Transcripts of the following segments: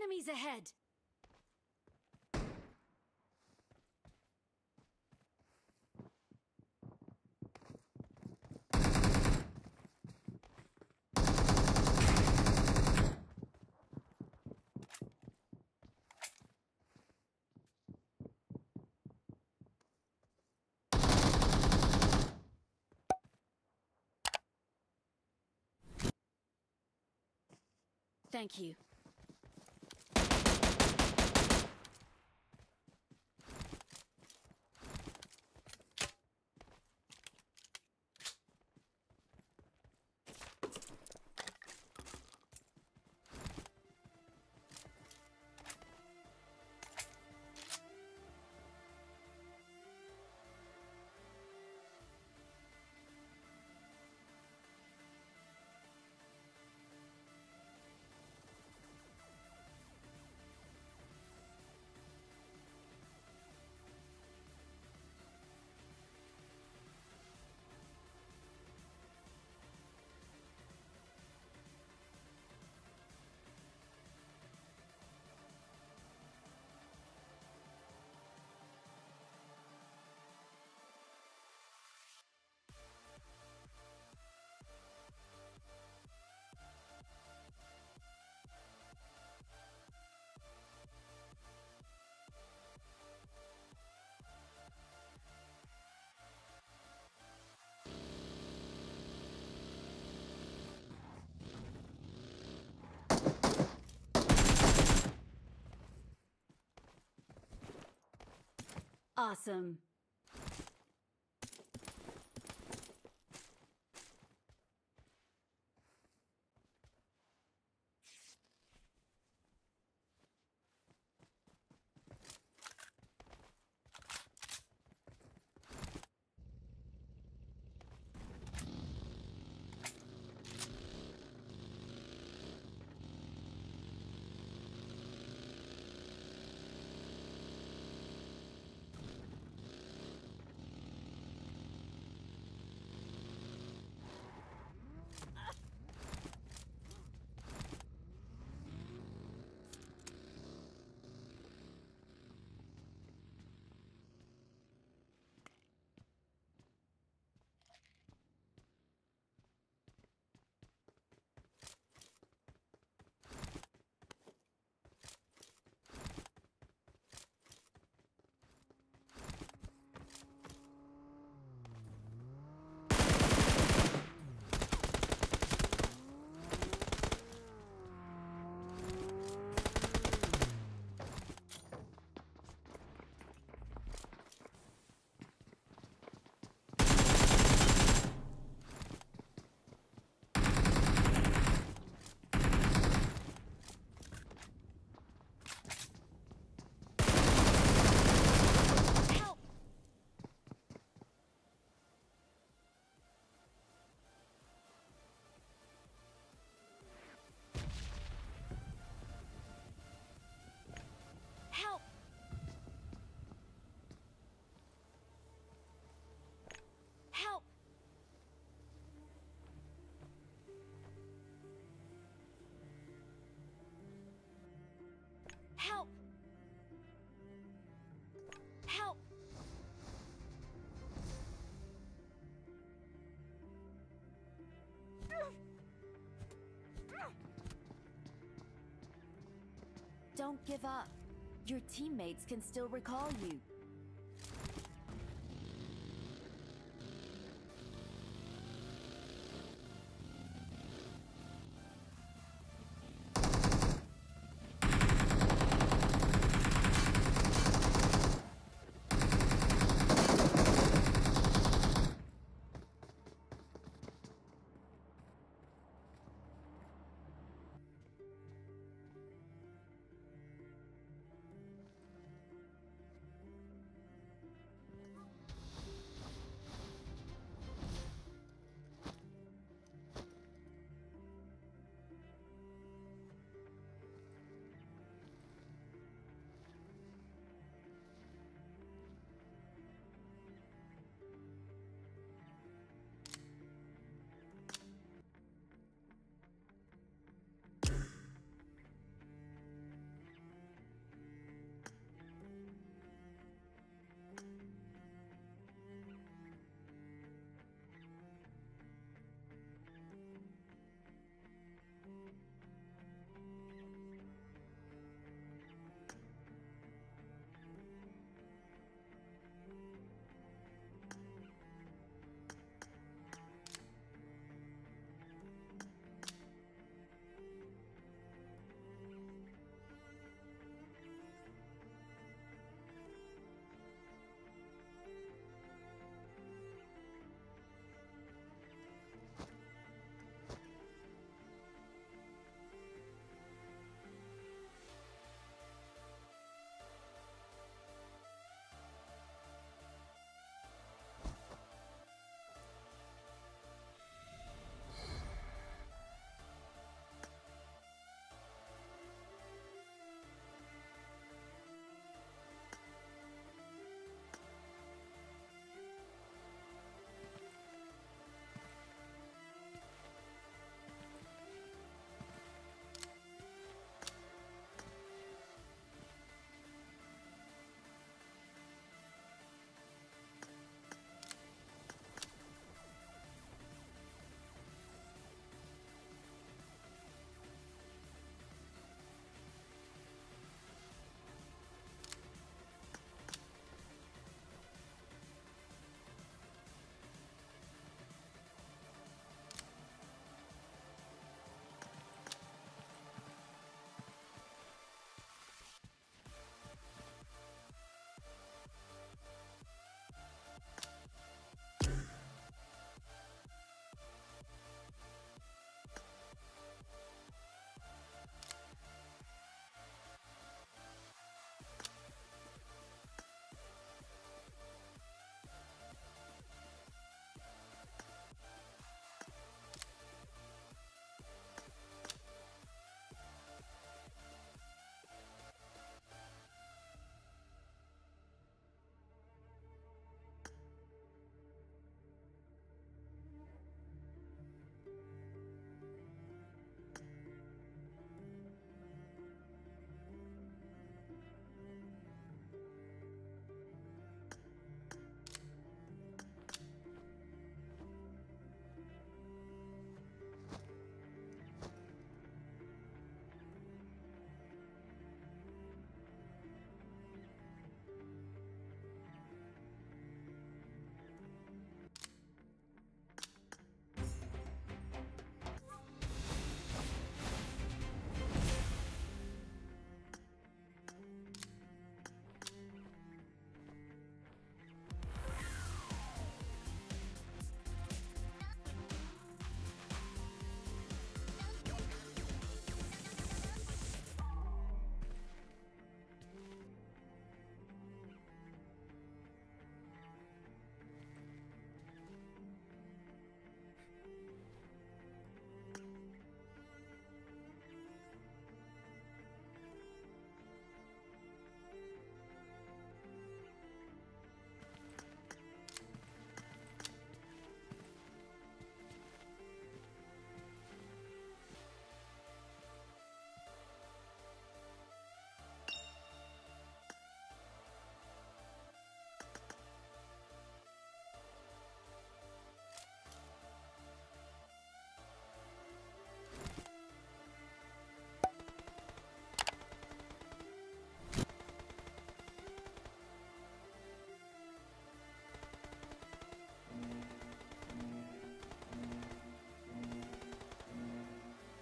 Enemies ahead! Thank you. Awesome. Don't give up. Your teammates can still recall you.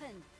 happened?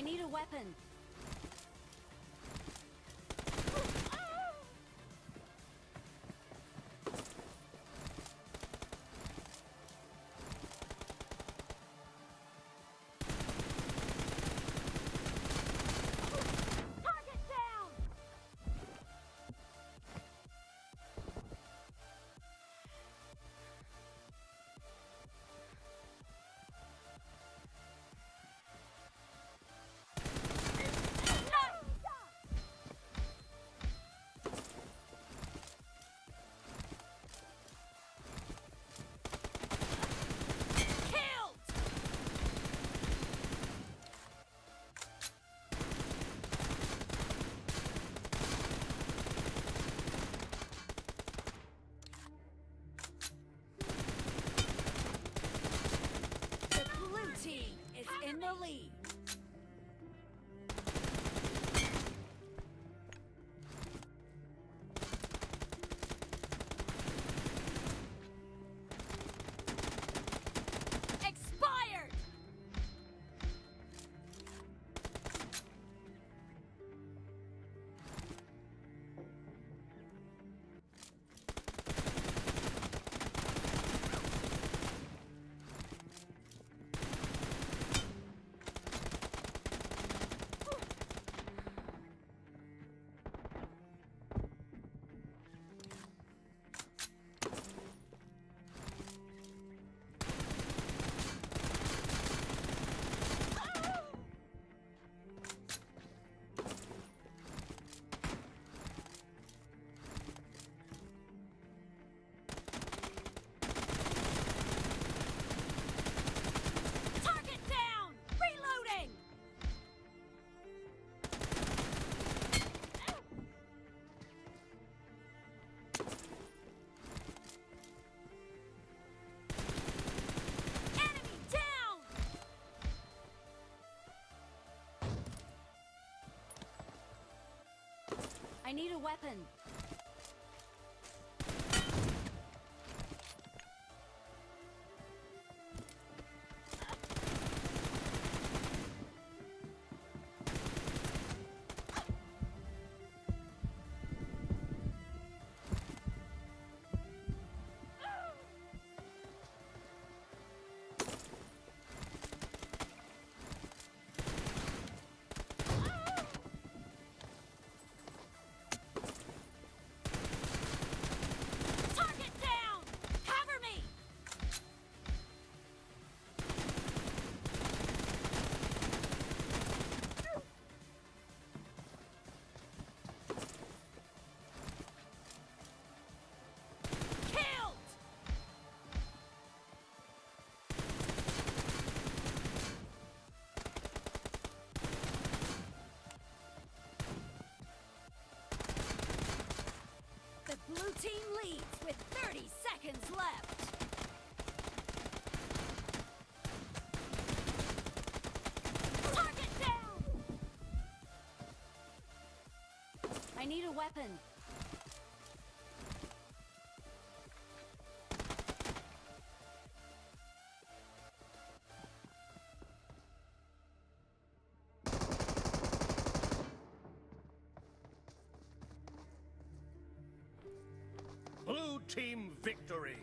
I need a weapon. I need a weapon. Need a weapon. Blue team victory.